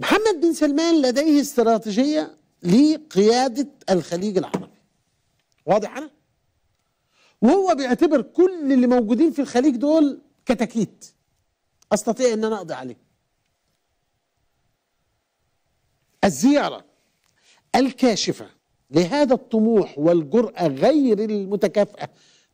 محمد بن سلمان لديه استراتيجية لقيادة الخليج العربي. واضح أنا؟ وهو بيعتبر كل اللي موجودين في الخليج دول كتاكيت. أستطيع إن أنا أقضي عليه. الزيارة الكاشفة لهذا الطموح والجرأة غير المتكافئة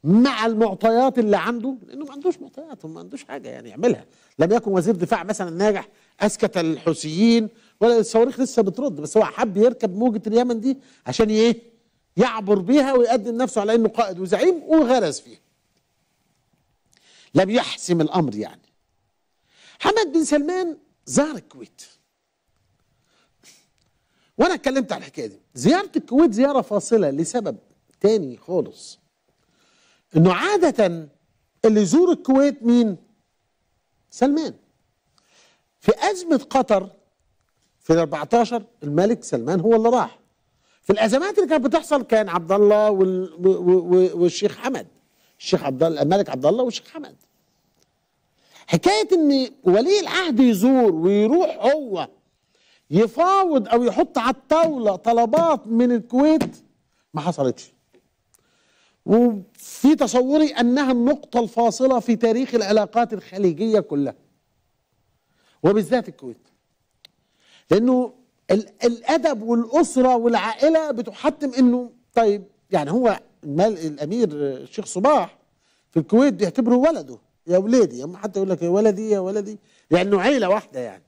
مع المعطيات اللي عنده لأنه ما عندوش معطيات وما عندوش حاجة يعني يعملها. لم يكن وزير دفاع مثلا ناجح أسكت الحوثيين ولا الصواريخ لسه بترد بس هو حب يركب موجة اليمن دي عشان إيه؟ يعبر بيها ويقدم نفسه على إنه قائد وزعيم وغرز فيه. لم يحسم الأمر يعني. حمد بن سلمان زار الكويت. وأنا اتكلمت على الحكاية دي. زيارة الكويت زيارة فاصلة لسبب تاني خالص. إنه عادة اللي يزور الكويت مين؟ سلمان. في أزمة قطر في ال 14 الملك سلمان هو اللي راح. في الأزمات اللي كانت بتحصل كان عبد الله. والشيخ حمد. الشيخ عبد الله الملك عبد الله والشيخ حمد. حكاية إن ولي العهد يزور ويروح هو يفاوض أو يحط على الطاولة طلبات من الكويت ما حصلتش. وفي تصوري أنها النقطة الفاصلة في تاريخ العلاقات الخليجية كلها. وبالذات الكويت. لأنه ال- الأدب والأسرة والعائلة بتحتم إنه طيب يعني هو الأمير الشيخ صباح في الكويت بيعتبره ولده يا ولادي أما حتى يقول لك يا ولدي يا ولدي يعني عيلة واحدة يعني.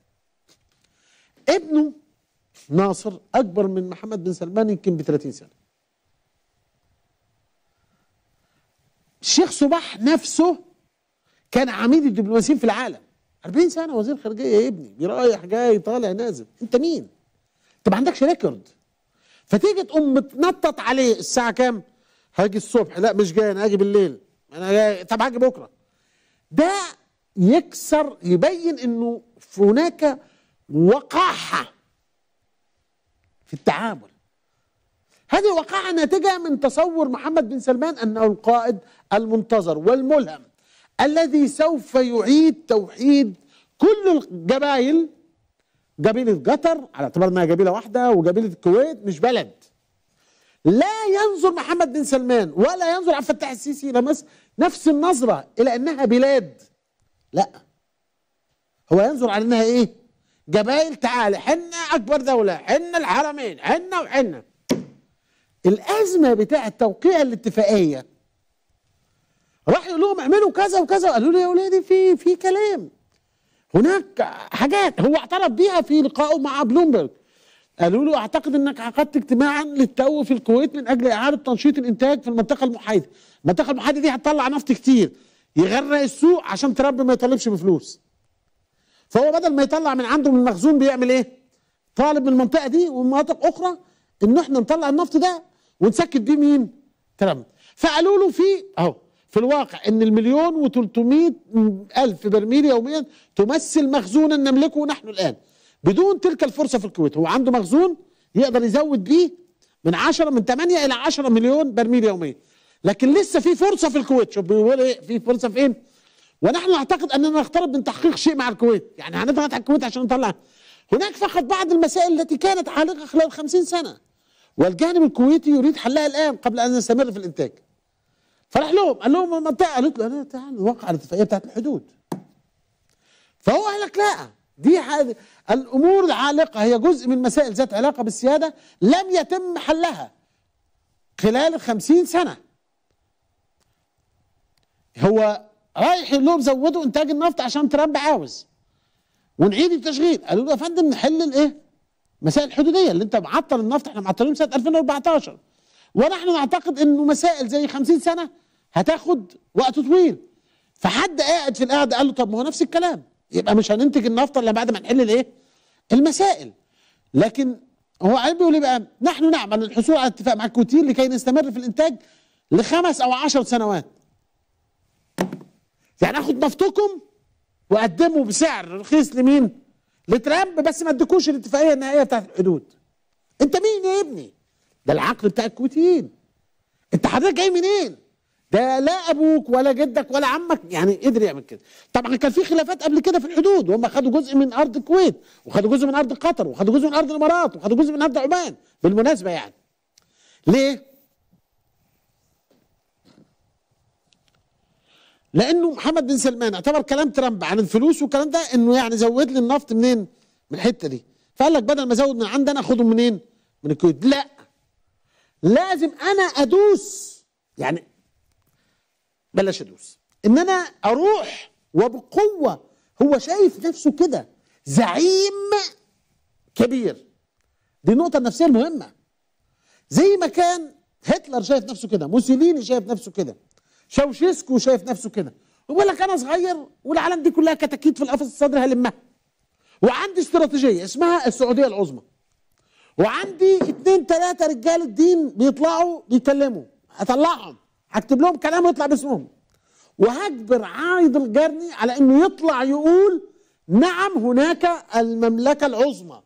ابنه ناصر أكبر من محمد بن سلمان يمكن ب 30 سنة. الشيخ صباح نفسه كان عميد الدبلوماسيين في العالم. 40 سنة وزير خارجية يا ابني رايح جاي طالع نازل. أنت مين؟ انت ما عندكش ريكورد فتيجي تقوم متنطط عليه الساعة كام؟ هاجي الصبح. لا مش جاي أنا هاجي بالليل. أنا جاي. طب هاجي بكرة. ده يكسر يبين إنه هناك وقاحة في التعامل. هذه وقاحة ناتجة من تصور محمد بن سلمان أنه القائد المنتظر والملهم. الذي سوف يعيد توحيد كل القبائل. قبيلة قطر على اعتبار إنها قبيلة واحدة وقبيلة الكويت مش بلد. لا ينظر محمد بن سلمان ولا ينظر عبد الفتاح السيسي إلى مصر نفس النظرة إلى إنها بلاد. لا. هو ينظر على إنها إيه؟ قبائل. تعالى حنا أكبر دولة حنا الحرمين حنا وحنا الأزمة بتاعه توقيع يقول لهم اعملوا كذا وكذا. قالوا له يا ولادي في في كلام. هناك حاجات هو اعترف بيها في لقائه مع بلومبرج. قالوا له اعتقد انك عقدت اجتماعا للتو في الكويت من أجل اعادة تنشيط الانتاج في المنطقة المحايدة. المنطقة المحايدة دي هتطلع نفط كتير. يغرق السوق عشان تربي ما يطالبش بفلوس. فهو بدل ما يطلع من عنده من المخزون بيعمل إيه؟ طالب من المنطقة دي ومن مناطق أخرى إن إحنا نطلع النفط ده ونسكت بيه مين؟ ترامب. فقالوا له في أهو. في الواقع إن المليون و300 ألف برميل يوميا تمثل مخزونا نملكه نحن الآن. بدون تلك الفرصة في الكويت هو عنده مخزون يقدر يزود بيه من 10 من 8 إلى 10 مليون برميل يوميا. لكن لسه في فرصة في الكويت. شوف بيقول إيه؟ في فرصة فين؟ ونحن نعتقد أننا نقترب من تحقيق شيء مع الكويت. يعني هنضغط على الكويت عشان نطلع. هناك فقط بعض المسائل التي كانت عالقة خلال 50 سنة. والجانب الكويتي يريد حلها الآن قبل أن نستمر في الإنتاج. فراح لهم قال لهم المنطقة قالت له أنا تعال نوقع الاتفاقيه بتاعت الحدود. فهو قال لك لا دي حاجة الأمور العالقة هي جزء من مسائل ذات علاقة بالسيادة لم يتم حلها خلال خمسين سنة. هو رايح يقول لهم زودوا إنتاج النفط عشان ترامب عاوز. ونعيد التشغيل. قالوا له يا فندم نحل الإيه؟ مسائل الحدوديه اللي أنت معطل النفط إحنا معطلين سنة 2014 ونحن نعتقد إنه مسائل زي 50 سنة هتاخد وقت طويل. فحد قاعد في القعدة قال له طب ما هو نفس الكلام يبقى مش هننتج النفط إلا بعد ما نحل الإيه؟ المسائل. لكن هو قال بيقول إيه بقى؟ نحن نعمل للحصول على اتفاق مع الكويتيين لكي نستمر في الإنتاج لخمس أو عشر سنوات. يعني آخد نفطكم واقدمه بسعر رخيص لمين؟ لترامب بس ما اديكوش الاتفاقية النهائية بتاعت الحدود. انت مين يا ابني؟ ده العقل بتاع الكويتيين. انت حضرتك جاي منين؟ ده لا أبوك ولا جدك ولا عمك. يعني قدر يعمل كده. طبعا كان في خلافات قبل كده في الحدود. وهم خدوا جزء من أرض الكويت وخدوا جزء من أرض قطر وخدوا جزء من أرض الإمارات وخدوا جزء من أرض عمان. بالمناسبة يعني. ليه؟ لأنه محمد بن سلمان اعتبر كلام ترامب عن الفلوس والكلام ده إنه يعني زود لي النفط منين؟ من الحتة دي. فقال لك بدل ما أزود من عندنا اخده منين؟ من الكويت. لا. لازم أنا أدوس. يعني بلاش أدوس. ان أنا أروح وبقوة. هو شايف نفسه كده. زعيم كبير. دي النقطه النفسيه المهمه زي ما كان هتلر شايف نفسه كده. موسوليني شايف نفسه كده. شاوشيسكو شايف نفسه كده. ويقول لك أنا صغير والعالم دي كلها كتاكيت في القفص الصدري هلمها. وعندي استراتيجية اسمها السعودية العظمى. وعندي اتنين تلاتة رجال الدين بيطلعوا بيتكلموا. أطلعهم. هكتب لهم كلام ويطلع باسمهم. وهجبر عايد الجرني على إنه يطلع يقول نعم هناك المملكة العظمى.